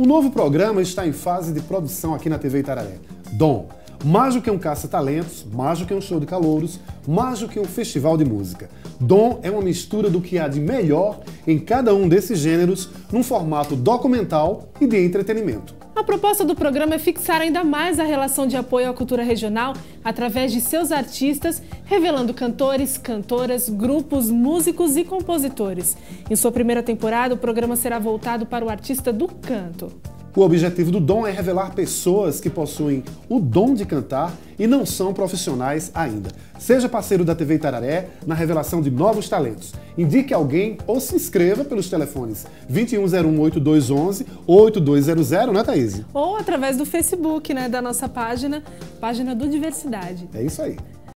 Um novo programa está em fase de produção aqui na TV Itararé. Dom. Mais do que um caça-talentos, mais do que um show de calouros, mais do que um festival de música. Dom é uma mistura do que há de melhor em cada um desses gêneros, num formato documental e de entretenimento. A proposta do programa é fixar ainda mais a relação de apoio à cultura regional através de seus artistas, revelando cantores, cantoras, grupos, músicos e compositores. Em sua primeira temporada, o programa será voltado para o artista do canto. O objetivo do Dom é revelar pessoas que possuem o dom de cantar e não são profissionais ainda. Seja parceiro da TV Itararé na revelação de novos talentos. Indique alguém ou se inscreva pelos telefones 21018211 ou 8200, né, Thaís? Ou através do Facebook, né, da nossa página, página do Diversidade. É isso aí.